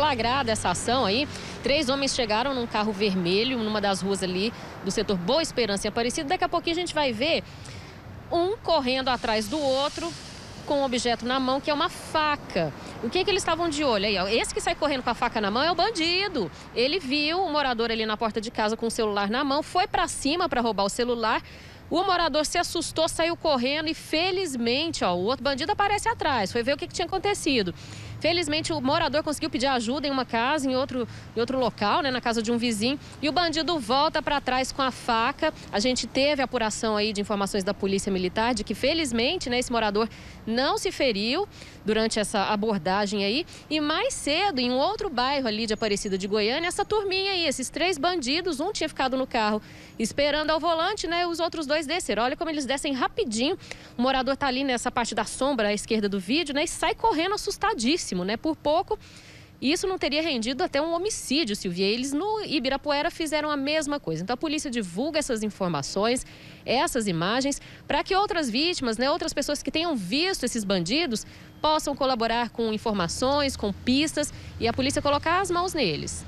flagrada essa ação aí. Três homens chegaram num carro vermelho, numa das ruas ali do setor Boa Esperança e Aparecida. Daqui a pouquinho a gente vai ver um correndo atrás do outro com um objeto na mão, que é uma faca. O que, que eles estavam de olho aí? Esse que sai correndo com a faca na mão é o bandido. Ele viu o morador ali na porta de casa com o celular na mão, foi para cima para roubar o celular. O morador se assustou, saiu correndo e felizmente, ó, o outro bandido aparece atrás. Foi ver o que, que tinha acontecido. Felizmente, o morador conseguiu pedir ajuda em uma casa, em outro, em outro local, né, na casa de um vizinho. E o bandido volta para trás com a faca. A gente teve apuração aí de informações da Polícia Militar de que, felizmente, né, esse morador não se feriu durante essa abordagem aí. E mais cedo, em um outro bairro ali de Aparecida de Goiânia, essa turminha aí, esses três bandidos, um tinha ficado no carro esperando ao volante, né? Os outros dois desceram. Olha como eles descem rapidinho. O morador tá ali nessa parte da sombra à esquerda do vídeo, né? E sai correndo assustadíssimo, né? Por pouco. Isso não teria rendido até um homicídio, Silvia. Eles no Ibirapuera fizeram a mesma coisa. Então a polícia divulga essas informações, essas imagens, para que outras vítimas, né, outras pessoas que tenham visto esses bandidos, possam colaborar com informações, com pistas e a polícia colocar as mãos neles.